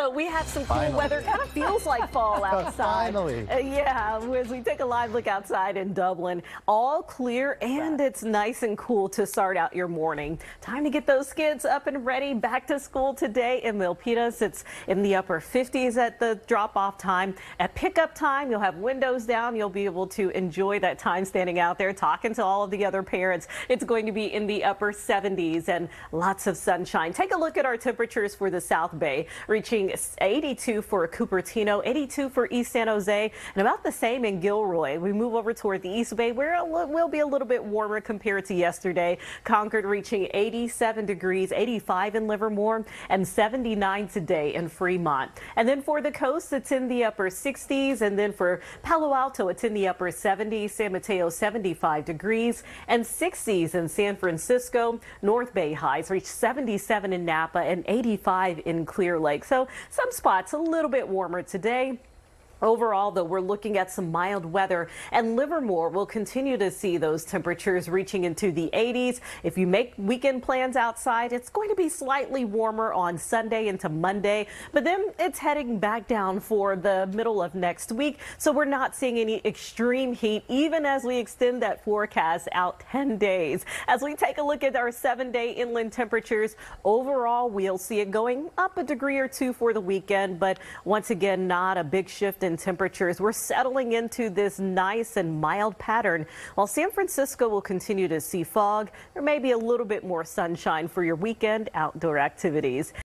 So we have some cool Finally. weather. Kind of feels like fall outside. Finally. Uh, yeah, as we take a live look outside in Dublin, all clear and it's nice and cool to start out your morning. Time to get those kids up and ready back to school today in Milpitas. It's in the upper 50s at the drop off time. At pickup time, you'll have windows down. You'll be able to enjoy that time standing out there talking to all of the other parents. It's going to be in the upper 70s and lots of sunshine. Take a look at our temperatures for the South Bay, reaching 82 for Cupertino, 82 for East San Jose, and about the same in Gilroy. We move over toward the East Bay, where it will be a little bit warmer compared to yesterday. Concord reaching 87 degrees, 85 in Livermore, and 79 today in Fremont. And then for the coast, it's in the upper 60s, and then for Palo Alto, it's in the upper 70s, San Mateo 75 degrees, and 60s in San Francisco. North Bay highs reach 77 in Napa and 85 in Clear Lake. So some spots a little bit warmer today. Overall, though, we're looking at some mild weather, and Livermore will continue to see those temperatures reaching into the 80s. If you make weekend plans outside, it's going to be slightly warmer on Sunday into Monday, but then it's heading back down for the middle of next week. So we're not seeing any extreme heat, even as we extend that forecast out 10 days. As we take a look at our seven day inland temperatures, overall, we'll see it going up a degree or two for the weekend, but once again, not a big shift in temperatures. We're settling into this nice and mild pattern. While San Francisco will continue to see fog, there may be a little bit more sunshine for your weekend outdoor activities.